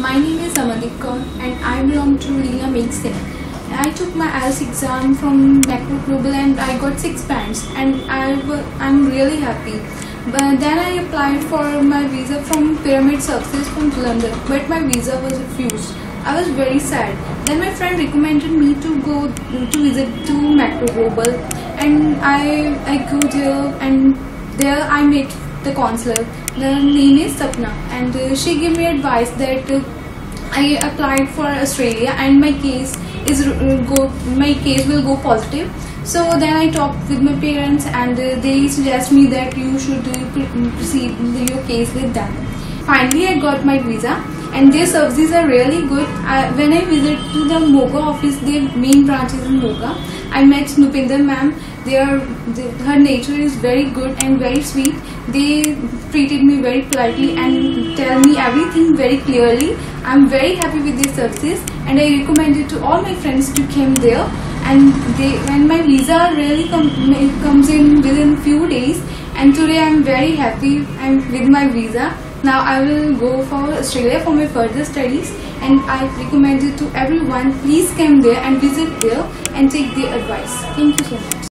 My name is Amandeep Kaur and I belong to Leela Makes I took my IELTS exam from Macro Global and I got six bands and I I'm really happy. But then I applied for my visa from Pyramid Services from London, but my visa was refused. I was very sad. Then my friend recommended me to go to visit to Macro Global, and I I go there and there I met the counselor. The name is Sapna, and uh, she gave me advice that. Uh, I applied for Australia and my case is uh, go my case will go positive so then I talked with my parents and uh, they suggest me that you should uh, proceed your case with them finally I got my visa and their services are really good. I, when I visit to the Moga office their main branch is in Moga I met Nupinder ma'am. Their her nature is very good and very sweet. They treated me very politely and tell me everything very clearly. I'm very happy with their services and i recommend it to all my friends to come there. And they when my visa really com comes in within few days and today i'm very happy i'm with my visa now i will go for australia for my further studies and i recommend it to everyone please come there and visit there and take their advice. Thank you so much